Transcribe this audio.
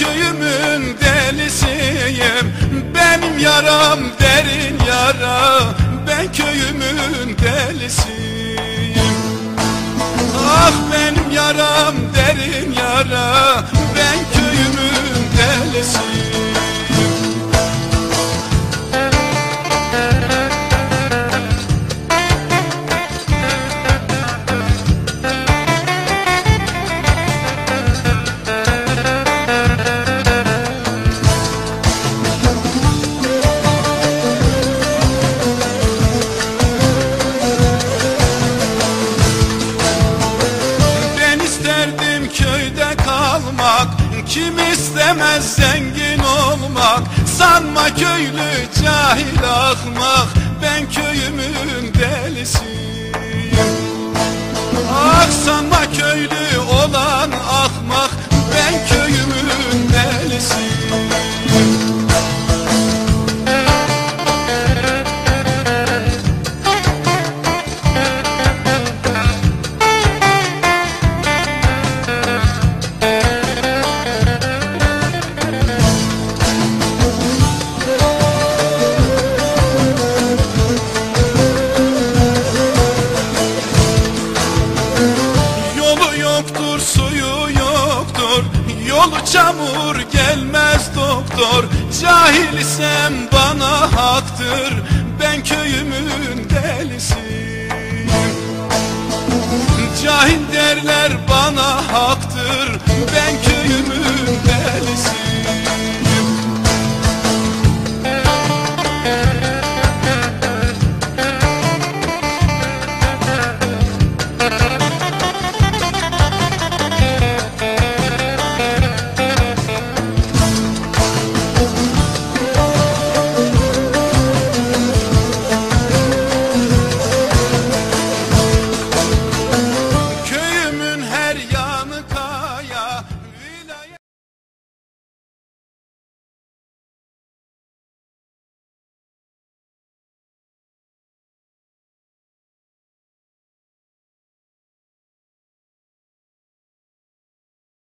köyümün delisiyim. Benim yaram derin yara. Ben köyümün delisiyim. Ah benim yaram derin yara. Kim istemez zengin olmak? Sanma köylü cahil ahmak. Ben köyümün delisiyim. Ah sanma köylü olan ahmak. Ben köyümün Yolu çamur gelmez doktor. Cahilsem bana haktır. Ben köyümün delisiyim. Cahil derler bana haktır. Ben köyümün